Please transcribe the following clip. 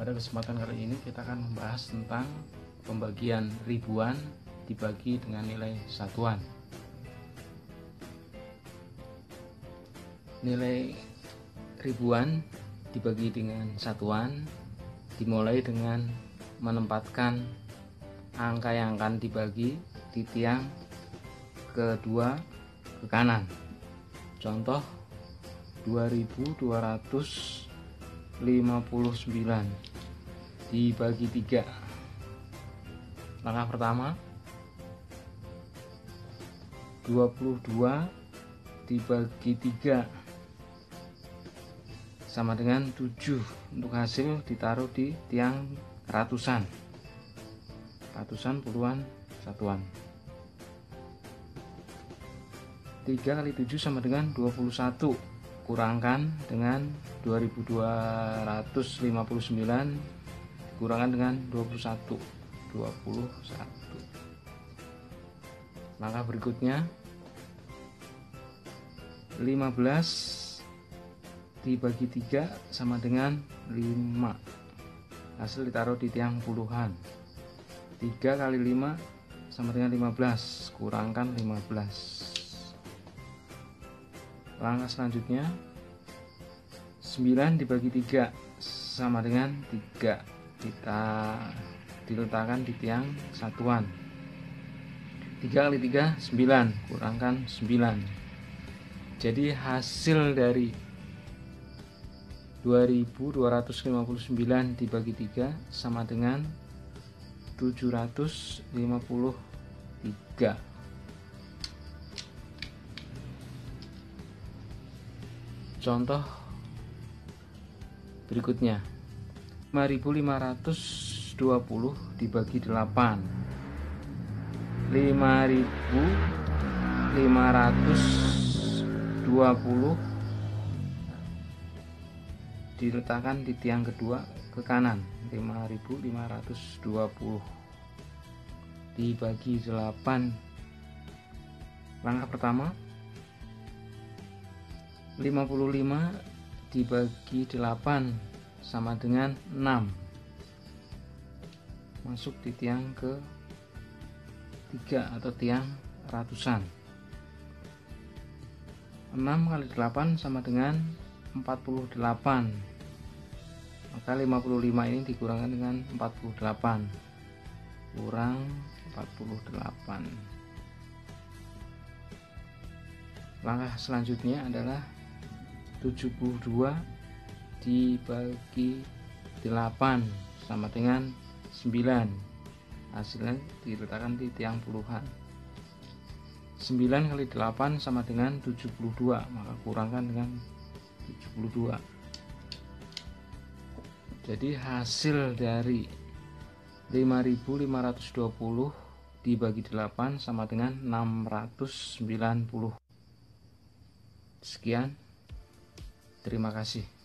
Pada kesempatan kali ini kita akan membahas tentang pembagian ribuan dibagi dengan nilai satuan. Nilai ribuan dibagi dengan satuan dimulai dengan menempatkan angka yang akan dibagi di tiang kedua ke kanan. Contoh 2259 dibagi tiga. Langkah pertama 22 dibagi 3 sama dengan 7 untuk hasil ditaruh di tiang ratusan. Ratusan puluhan satuan. 3 kali 7 sama dengan 21 kurangkan dengan 2259 dikurangan dengan 21 21 langkah berikutnya 15 dibagi 3 sama dengan 5 hasil ditaruh di tiang puluhan. 3 kali 5 sama dengan 15 kurangkan 15 langkah selanjutnya 9 dibagi 3 sama dengan 3 kita diletakkan di tiang satuan. 3 kali 3 9 kurangkan 9 jadi hasil dari 2259 dibagi 3 sama dengan 753 contoh berikutnya 5520 dibagi 8 5520 diletakkan di tiang kedua ke kanan. 5520 dibagi 8 langkah pertama 55 dibagi 8 sama dengan 6 masuk di tiang ke 3 atau tiang ratusan. 6 kali 8 sama dengan 48 maka 55 ini dikurangkan dengan 48 kurang 48 langkah selanjutnya adalah 72 dibagi 8 sama dengan 9 hasilnya diletakkan di tiang puluhan. 9 kali 8 sama dengan 72 maka kurangkan dengan 72 jadi hasil dari 5520 dibagi 8 sama dengan 690 sekian. Terima kasih